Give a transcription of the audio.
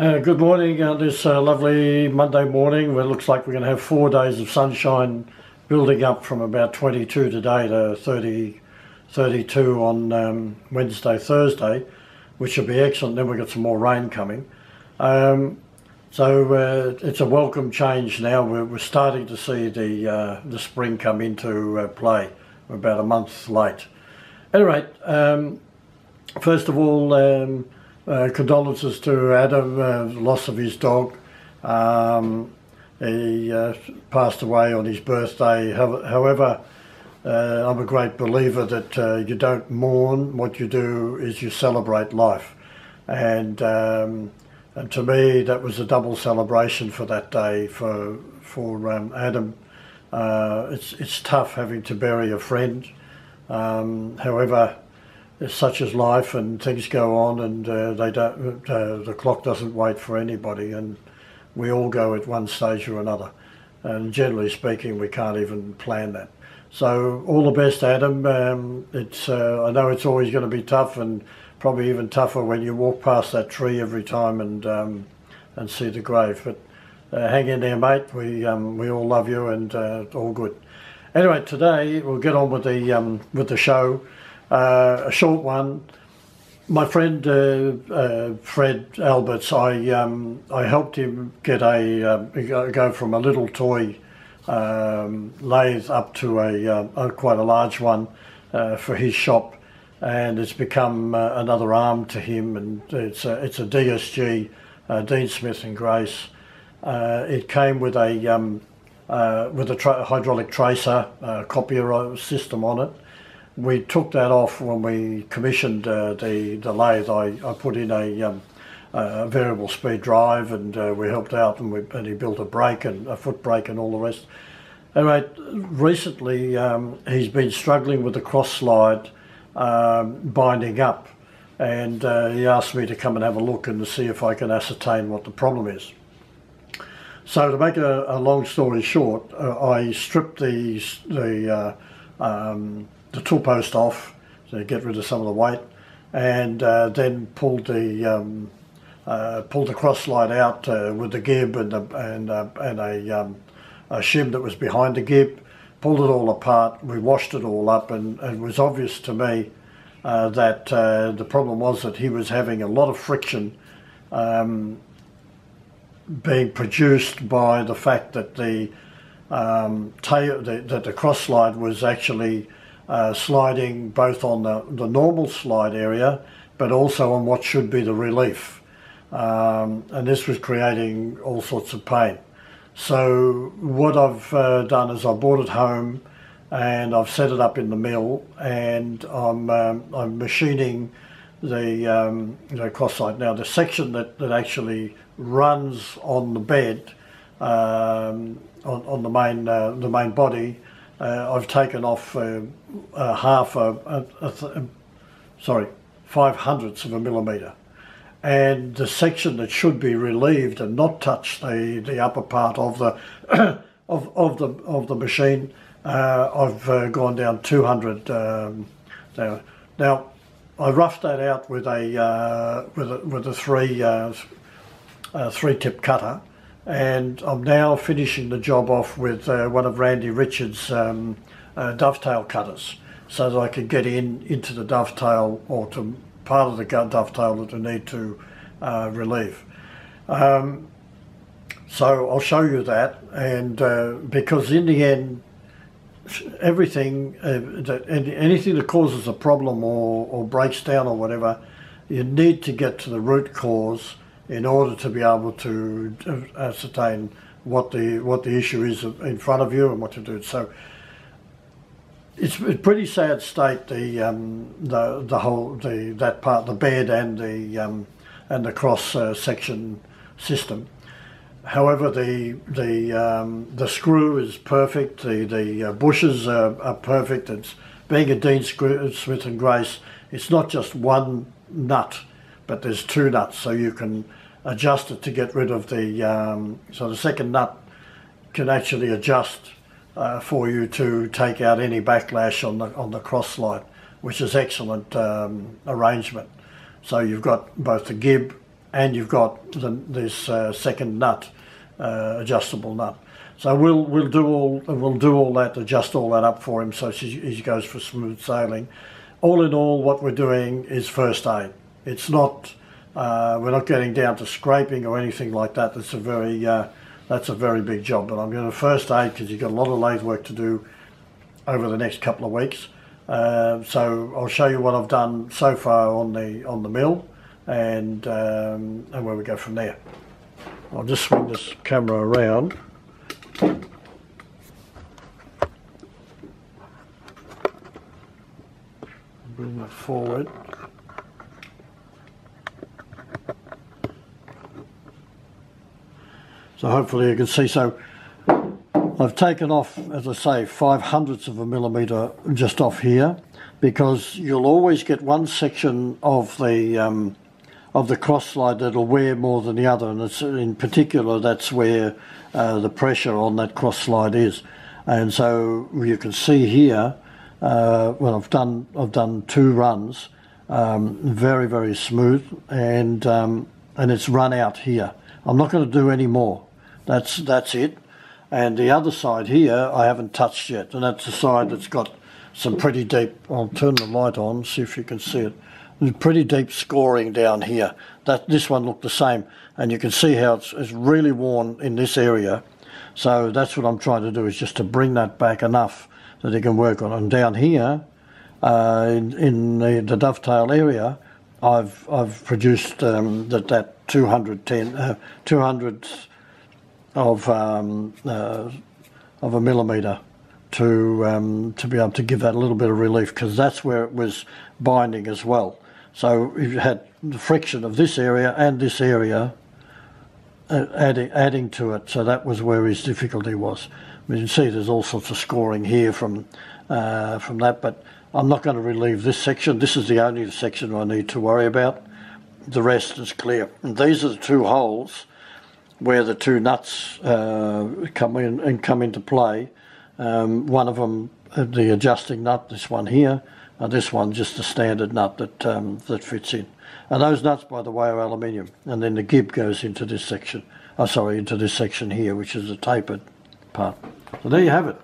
Uh, good morning uh, this uh, lovely Monday morning. It looks like we're going to have four days of sunshine building up from about 22 today to 30, 32 on um, Wednesday, Thursday, which will be excellent. Then we've got some more rain coming. Um, so uh, it's a welcome change now. We're, we're starting to see the, uh, the spring come into play. We're about a month late. Anyway, um, first of all, um, condolences to Adam, uh, loss of his dog. Um, he uh, passed away on his birthday. However, uh, I'm a great believer that uh, you don't mourn. What you do is you celebrate life, and um, and to me that was a double celebration for that day for for um, Adam. Uh, it's it's tough having to bury a friend. Um, however, such as life and things go on and uh, they don't uh, the clock doesn't wait for anybody and we all go at one stage or another. And generally speaking we can't even plan that. So all the best adam. Um, it's uh, i know it's always going to be tough and probably even tougher when you walk past that tree every time and um, and see the grave but uh, hang in there mate. We um, we all love you and uh, all good. Anyway today we'll get on with the um, with the show uh, a short one. My friend uh, uh, Fred Alberts, I um, I helped him get a uh, go from a little toy um, lathe up to a, uh, a, quite a large one uh, for his shop, and it's become another arm to him. And it's a, it's a DSG, Dean Smith and Grace. it came with a um, with a tra hydraulic tracer copier system on it we took that off when we commissioned uh, the, the lathe. I, I put in a, um, a variable speed drive and uh, we helped out and, we, and he built a brake and a foot brake and all the rest. Anyway, recently um, he's been struggling with the cross slide um, binding up and uh, he asked me to come and have a look and to see if I can ascertain what the problem is. So to make a, a long story short, uh, I stripped the, the uh, um, the tool post off to get rid of some of the weight and uh, then pulled the um, uh, pulled the cross slide out uh, with the gib and a, and, uh, and a, um, a shim that was behind the gib, pulled it all apart, we washed it all up and, and it was obvious to me uh, that uh, the problem was that he was having a lot of friction um, being produced by the fact that the um, tail, the, that the cross slide was actually uh, sliding both on the, the normal slide area but also on what should be the relief. Um, and this was creating all sorts of pain. So what I've uh, done is I brought it home and I've set it up in the mill and I'm, um, I'm machining the, um, the cross slide. Now the section that, that actually runs on the bed um, on, on the main uh, the main body uh, I've taken off uh, uh, half a, a, a sorry, five hundredths of a millimetre. And the section that should be relieved and not touch the, the upper part of the of, of the of the machine, uh, I've uh, gone down 200 um, now. Now, I roughed that out with a uh, with a with a three three tip cutter, and I'm now finishing the job off with uh, one of Randy Richards' um, uh, dovetail cutters so that I can get in into the dovetail or to part of the dovetail that I need to uh, relieve. Um, so I'll show you that and uh, because in the end everything uh, that anything that causes a problem or, or breaks down or whatever you need to get to the root cause in order to be able to ascertain what the what the issue is in front of you and what to do. So it's a pretty sad state the um, the the whole the that part the bed and the um, and the cross uh, section system. However, the the um, the screw is perfect. The the uh, bushes are, are, perfect. It's being a Dean Smith and Grace. It's not just one nut, but there's two nuts, so you can adjust it to get rid of the, um, so the second nut can actually adjust uh, for you to take out any backlash on the, on the cross slide, which is excellent um, arrangement. So you've got both the gib and you've got the, this uh, second nut, uh, adjustable nut. So we'll we'll do all we'll do all that, adjust all that up for him, so he goes for smooth sailing. All in all, what we're doing is first aid. It's not uh, we're not getting down to scraping or anything like that. That's a very uh, that's a very big job. But I'm going to first aid because you've got a lot of lathe work to do over the next couple of weeks. Uh, so I'll show you what I've done so far on the on the mill and um, and where we go from there. I'll just swing this camera around. Bring it forward. So hopefully you can see. So I've taken off, as I say, five hundredths of a millimetre just off here because you'll always get one section of the um, of the cross slide that'll wear more than the other, and it's in particular that's where uh, the pressure on that cross slide is. And so you can see here, uh, well, I've done I've done two runs, um, very very smooth, and um, and it's run out here. I'm not going to do any more. That's that's it. And the other side here I haven't touched yet, and that's the side that's got some pretty deep. I'll turn the light on, see if you can see it pretty deep scoring down here. That This one looked the same and you can see how it's, it's really worn in this area. So that's what I'm trying to do is just to bring that back enough that it can work on. And down here uh, in, in the, the, dovetail area, I've I've produced um, that that 210 uh, 200 of um, uh, of a millimetre to um, to be able to give that a little bit of relief because that's where it was binding as well. So you had the friction of this area and this area uh, adding, adding to it. So that was where his difficulty was. you can see there's all sorts of scoring here from uh, from that, but I'm not going to relieve this section. This is the only section I need to worry about. The rest is clear. And these are the two holes where the two nuts uh, come in and come into play. Um, one of them, uh, the adjusting nut, this one here, and this one just a standard nut that um, that fits in. And those nuts, by the way, are aluminium. And then the gib goes into this section. Oh, sorry, into this section here, which is the tapered part. So there you have it.